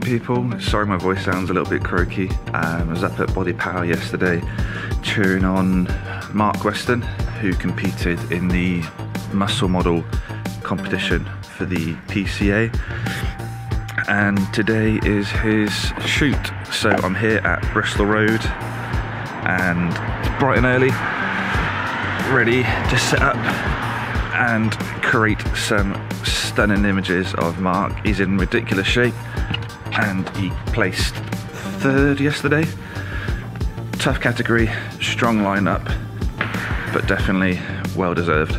people. Sorry my voice sounds a little bit croaky. Um, I was up at Body Power yesterday cheering on Mark Weston, who competed in the muscle model competition for the PCA. And today is his shoot. So I'm here at Bristol Road and it's bright and early, ready to set up and create some stunning images of Mark. He's in ridiculous shape and he placed third yesterday. Tough category, strong lineup, but definitely well deserved.